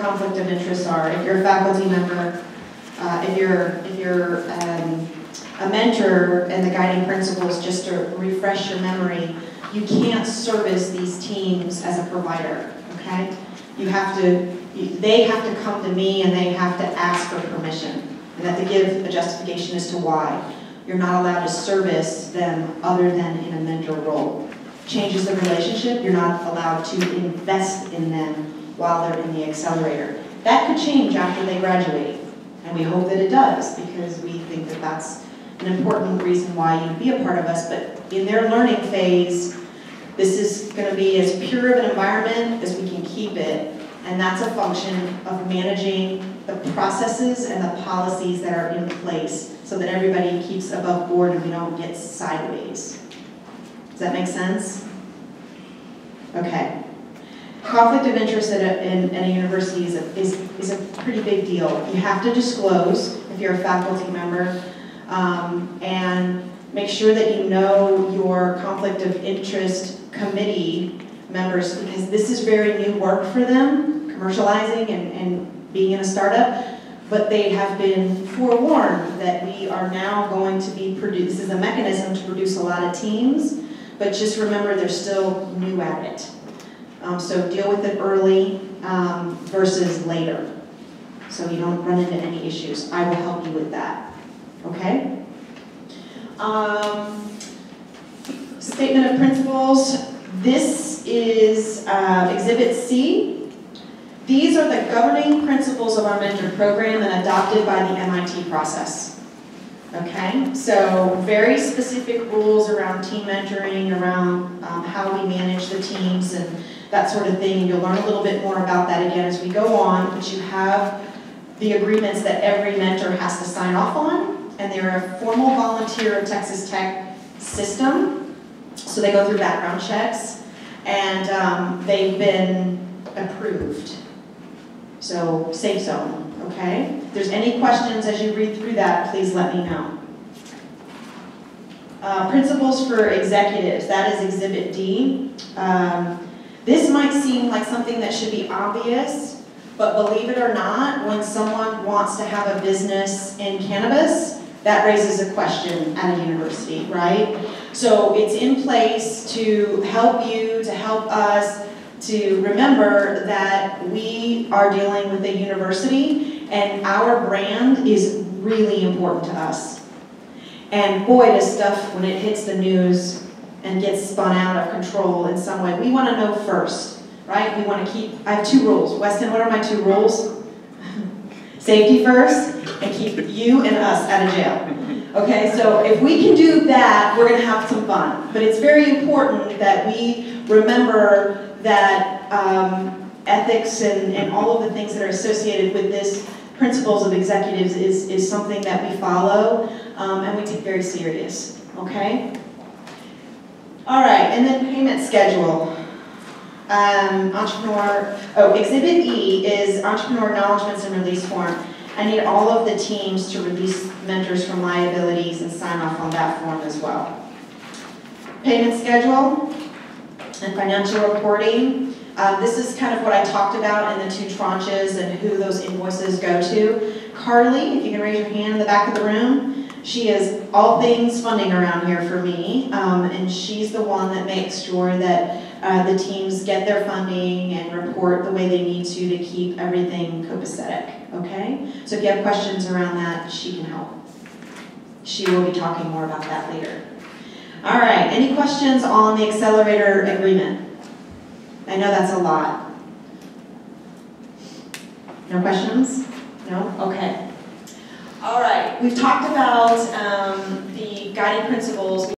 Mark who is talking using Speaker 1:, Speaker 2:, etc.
Speaker 1: conflict of interests are. If you're a faculty member, uh, if you're, if you're um, a mentor and the guiding principles, just to refresh your memory, you can't service these teams as a provider, okay? You have to, they have to come to me and they have to ask for permission. And have to give a justification as to why. You're not allowed to service them other than in a mentor role. Changes the relationship, you're not allowed to invest in them while they're in the accelerator. That could change after they graduate, and we hope that it does because we think that that's an important reason why you'd be a part of us, but in their learning phase, this is going to be as pure of an environment as we can keep it, and that's a function of managing the processes and the policies that are in place so that everybody keeps above board and we don't get sideways. Does that make sense? Okay. Conflict of interest a, in, at a university is a, is, is a pretty big deal. You have to disclose if you're a faculty member um, and make sure that you know your conflict of interest committee members because this is very new work for them, commercializing and, and being in a startup, but they have been forewarned that we are now going to be produced, this is a mechanism to produce a lot of teams, but just remember they're still new at it. Um, so deal with it early um, versus later, so you don't run into any issues. I will help you with that, okay? Um, statement of principles, this is uh, Exhibit C. These are the governing principles of our mentor program and adopted by the MIT process. Okay, so very specific rules around team mentoring, around um, how we manage the teams and that sort of thing. And you'll learn a little bit more about that again as we go on, but you have the agreements that every mentor has to sign off on, and they're a formal volunteer of Texas Tech system, so they go through background checks, and um, they've been approved. So safe zone, okay? If there's any questions as you read through that, please let me know. Uh, principles for executives, that is Exhibit D. Um, this might seem like something that should be obvious, but believe it or not, when someone wants to have a business in cannabis, that raises a question at a university, right? So it's in place to help you, to help us, to remember that we are dealing with a university and our brand is really important to us. And boy, does stuff, when it hits the news and gets spun out of control in some way, we want to know first, right? We want to keep, I have two rules. Weston, what are my two rules? Safety first, and keep you and us out of jail. Okay, so if we can do that, we're going to have some fun. But it's very important that we remember that um, ethics and, and all of the things that are associated with this principles of executives is, is something that we follow um, and we take very serious, okay? All right, and then payment schedule. Um, entrepreneur, oh, Exhibit E is Entrepreneur Acknowledgements and Release Form. I need all of the teams to release mentors from liabilities and sign off on that form as well. Payment schedule, and financial reporting. Uh, this is kind of what I talked about in the two tranches and who those invoices go to. Carly, if you can raise your hand in the back of the room, she is all things funding around here for me, um, and she's the one that makes sure that uh, the teams get their funding and report the way they need to to keep everything copacetic, okay? So if you have questions around that, she can help. She will be talking more about that later. All right, any questions on the accelerator agreement? I know that's a lot. No questions? No? Okay. All right, we've talked about um, the guiding principles.